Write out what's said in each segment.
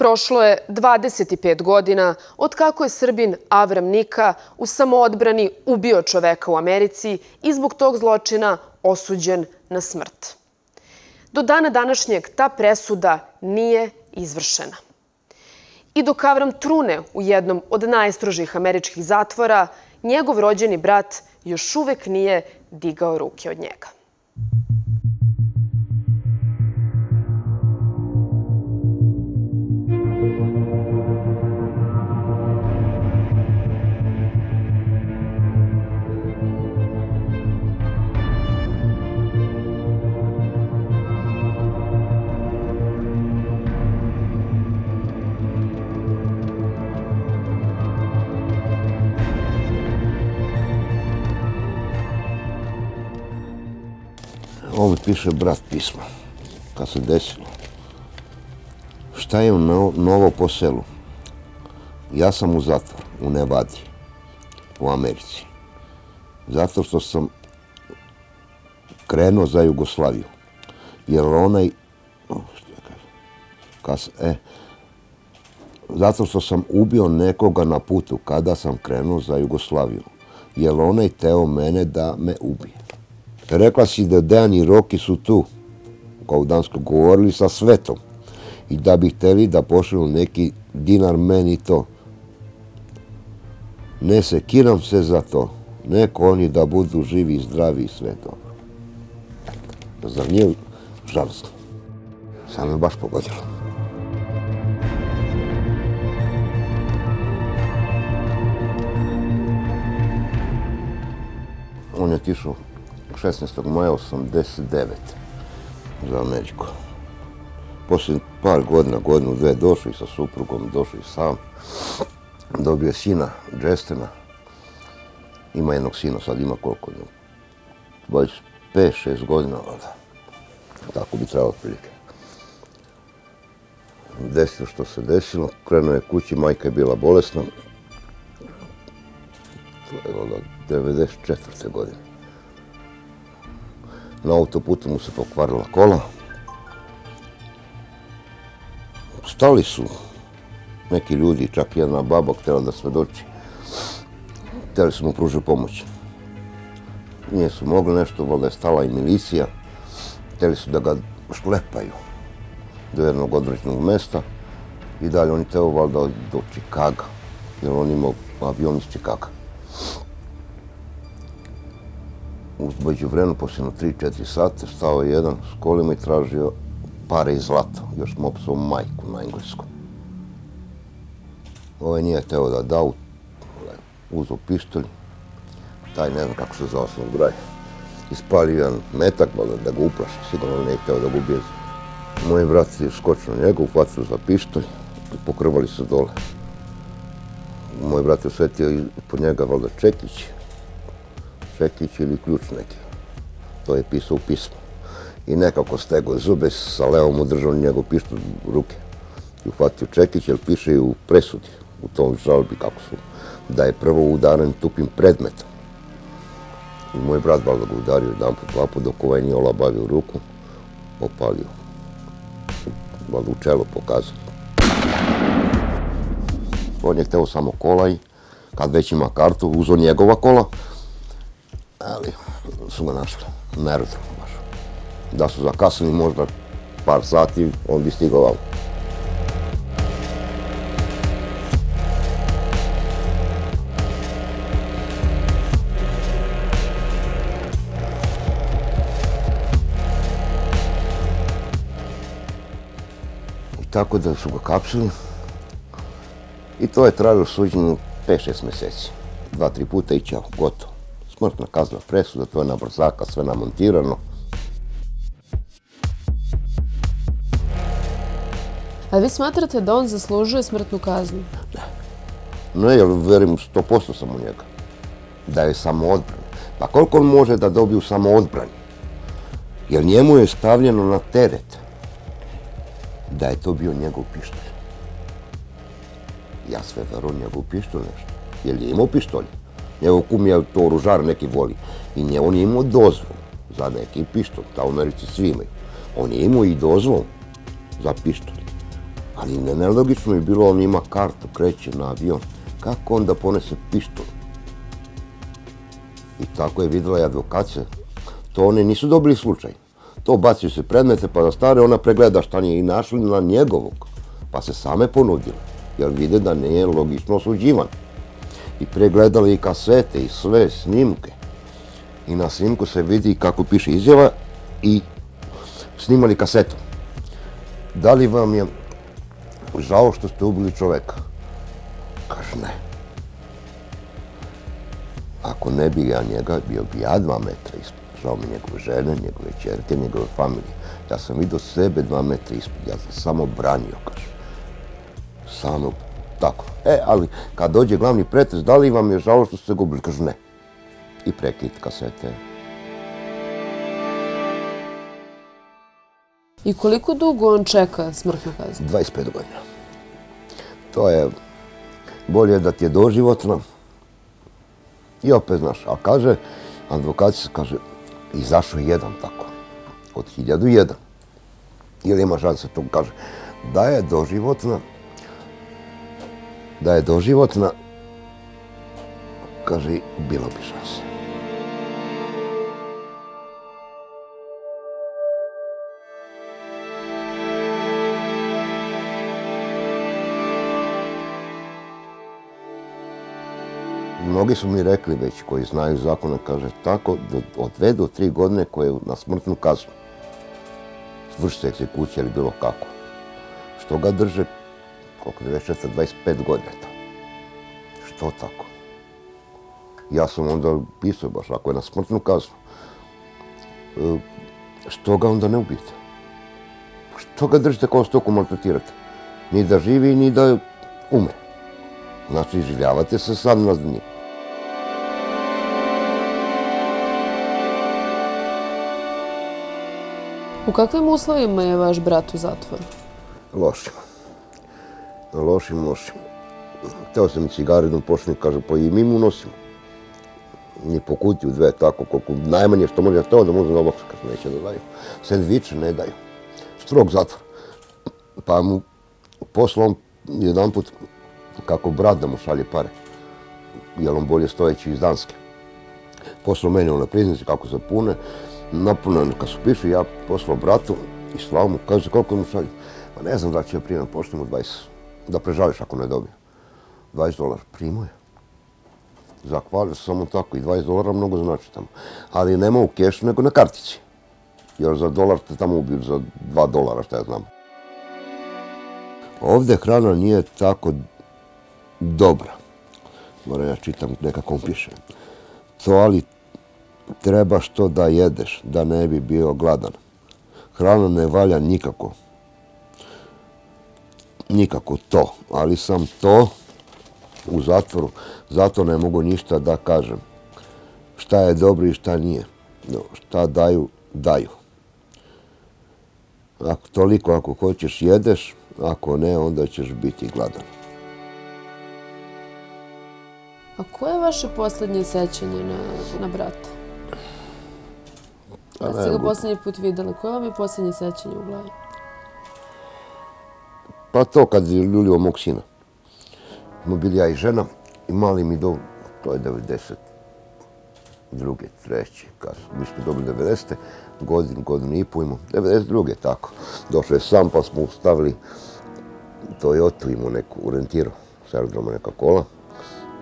Prošlo je 25 godina od kako je Srbin Avram Nika u samoodbrani ubio čoveka u Americi i zbog tog zločina osuđen na smrt. Do dana današnjeg ta presuda nije izvršena. I dok Avram trune u jednom od najstrožih američkih zatvora, njegov rođeni brat još uvek nije digao ruke od njega. Piše brat pisma, kad se desilo. Šta je novo po selu? Ja sam u zatvor, u Nevadi, u Americi. Zato što sam krenuo za Jugoslaviju. Jer onaj... Kas, e, zato što sam ubio nekoga na putu kada sam krenuo za Jugoslaviju. Jer onaj teo mene da me ubije. Rekla si da Dejan i Roki su tu, kao u Dansku govorili, sa svetom. I da bi hteli da pošalju neki dinar meni to. Ne sekiram se za to. Neko oni da budu živi i zdravi i sve to. Zar nije žalostno? Sam me baš pogodilo. On je tišao 16. maja 89. za Ameriku. Poslije par godina, godinu, dve, došli sa suprugom, došli sam. Dobio je sina, Džestena. Ima jednog sina, sad ima koliko? 25-6 godina, vada. tako bi trebalo prilike. Desilo što se desilo, krenuo je kući, majka je bila bolesna. To je od 94. godine. Na autoputu mu se pokvarila kola. Stali su neki ljudi, čak jedna baba htjela da svedoči. Htjeli su mu pružiti pomoć. Nije su mogli nešto, valjda je stala i milicija. Htjeli su da ga šlepaju do jednog određenog mesta i dalje oni teo valjda do Čikaga, jer on imao avion iz Čikaga. Uzbođu vremenu, posljedno 3-4 sata, stao je jedan s kolima i tražio pare i zlato. Još smo opsao majku na engleskom. Ovaj nije teo da da, uzao pištolj, taj ne znam kako se zove sam graj. Ispalio jedan metak, da ga uplaši, sigurno nije htio da ga ubije. Moj brat je skočio na njega, uhvatio za pištolj i pokrvali se dole. Moj brat je osvetio i pod njega valjda Čekić, Čekić ili ključ neki. To je pisao u pismu. I nekako stego zube sa levom udržao njegov pištu u ruke. I uhvatio Čekić, jer piše i u presudi, u tom žalbi kako su, da je prvo udaren tupim predmetom. I moj brat valjda ga udario jedan put, dva put, dok ovaj nije olabavio ruku, opalio. Valjda u čelo pokazao. On je hteo samo kola i kad već ima kartu, uzo njegova kola, ali su ga našli na aerodromu baš. Da su zakasnili možda par sati, on bi stigao vam. Tako da su ga kapsili. I to je trajalo suđenje 5-6 mjeseci. Dva, tri puta i ćao, gotovo smrtna kazna presuda, to je na brzaka, sve namontirano. A vi smatrate da on zaslužuje smrtnu kaznu? Ne. Ne, jer verim, sto posto sam u njega. Da je samo odbran. Pa koliko on može da dobiju samo odbran? Jer njemu je stavljeno na teret da je to bio njegov pištolj. Ja sve verujem njegov pištolj nešto. Jer je imao pištolj. Njegov kum je to oružar neki voli. I nje, on je imao dozvol za neki pištol, ta u Americi svi imaju. On je imao i dozvol za pištol. Ali ne, nelogično je bilo, on ima kartu, kreće na avion. Kako onda ponese pištol? I tako je videla i advokacija. To oni nisu dobili slučaj. To bacio se predmete pa da stare, ona pregleda šta nije i našli na njegovog. Pa se same ponudila, jer vide da nije logično osuđivan. I pregledali i kasete i sve snimke. I na snimku se vidi kako piše izjava i snimali kasetu. Da li vam je žao što ste ubili čoveka? Kaže ne. Ako ne bi ja njega, bio bi ja dva metra ispod. Žao mi njegove žene, njegove čerke, njegove familije. Ja sam vidio sebe dva metra ispod. Ja sam samo branio, kaže. Samo tako. E, ali kad dođe glavni pretres, da li vam je žao što ste ga ubili? Kaže ne. I prekid kasete. I koliko dugo on čeka smrtnu kaznu? 25 godina. To je bolje da ti je doživotno. I opet, znaš, a kaže, advokacija kaže, izašao jedan tako, od hiljadu jedan. Ili ima šanse to kaže, da je doživotna, да е доживотна, кажи, било би шанс. Многи су ми рекли веќе, кои знају закона, каже тако, од две до три години кој е на смртну казну. Сврши екзекуција или било како. Што га држе koliko je već 25 godina to. Što tako? Ja sam onda pisao baš, ako je na smrtnu kaznu, e, što ga onda ne ubijete? Što ga držite kao stoku maltretirate? Ni da živi, ni da ume. Znači, življavate se sad na njim. U kakvim uslovima je vaš brat u zatvoru? Lošim. Lošim, lošim. Teo sam i cigaretu počnu, kaže, pa i mi mu nosimo. Ni po kutiju dve, tako, koliko najmanje što može, to da možda da obakšu, kaže, neće da daju. Sandviče ne daju. Strog zatvor. Pa mu poslao jedan put kako brat da mu šalje pare. Jer on bolje stojeći iz Danske. Poslao meni na priznici kako se pune napunan, kad su pišu, ja poslao bratu i slao mu, kaže koliko mu šalje. Pa ne znam da će ja primam, pošli mu 20, da prežališ ako ne dobije. 20 dolara, primo je. Zahvalio se samo tako i 20 dolara mnogo znači tamo. Ali nema u kešu, nego na kartici. Jer za dolar te tamo ubiju, za 2 dolara, šta ja znam. Ovde hrana nije tako dobra. Moram ja čitam nekako piše. To ali treba što da jedeš, da ne bi bio gladan. Hrana ne valja nikako. Nikako to, ali sam to u zatvoru, zato ne mogu ništa da kažem. Šta je dobro i šta nije. No, šta daju, daju. Ako toliko ako hoćeš jedeš, ako ne, onda ćeš biti gladan. A koje je vaše posljednje sećanje na, na brata? Kad ste ga posljednji put videli, koje vam je posljednje sećanje u glavi? Pa to kad je ljulio mog sina. Smo bili ja i žena i mali mi do, to je 90, druge, treće, kad mi smo dobili 90. godin, godinu i pojmo, 92. tako. Došao je sam pa smo ustavili Toyota, imao neku orientiru s aerodroma neka kola,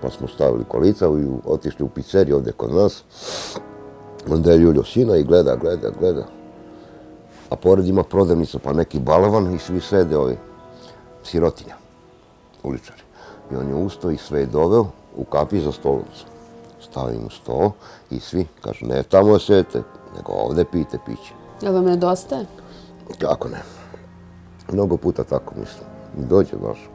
pa smo stavili kolica i otišli u pizzeriju ovdje kod nas. Onda je ljuljo sina i gleda, gleda, gleda. A pored ima prodavnica, pa neki balavan i svi sede ovi sirotinja, uličari. I on je ustao i sve je doveo u kapi za stolnicu. Stavi mu sto i svi, kažu, ne tamo je sedete, nego ovde pijte piće. Jel vam nedostaje? Kako ne? Mnogo puta tako mislim. Dođe baš,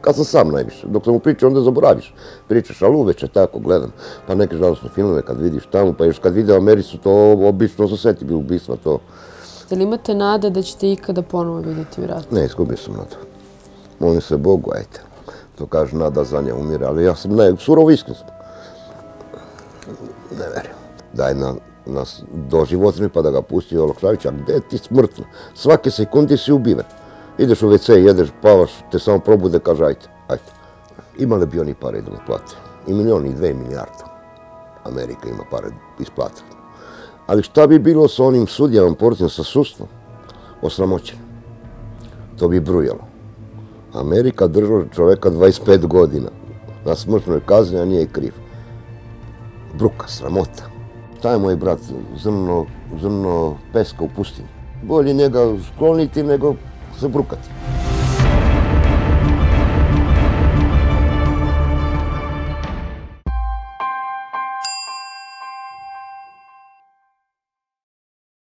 kad sam sam najviše. Dok sam mu pričao, onda zaboraviš. Pričaš, ali uveče tako gledam. Pa neke žalostne filmove kad vidiš tamo, pa još kad vide Americu, to obično se seti bi ubistva to. Da li imate nade da ćete ikada ponovo vidjeti vrat? Ne, izgubio sam nadu. Molim se Bogu, ajte. To kaže, nada za nje umire, ali ja sam ne, surovo iskren sam. Ne verujem. Daj na, na doživotni pa da ga pusti Olokšavića, gde ti smrtno? Svake sekunde si ubiven. Ideš u WC, jedeš, pavaš, te samo probude, kaže ajte, ajte. Imali bi oni pare da mu plate. I milion i dve milijarda. Amerika ima pare isplatiti. Ali šta bi bilo sa onim sudjevom, porcijom, sa sustvom? Osramoćen. To bi brujalo. Америка држала човека 25 година на смртно казни, а ние е крив. Брука, срамота. Тај мој брат зрно, зрно песка у пустини. Боли нега склоните, него се брукати.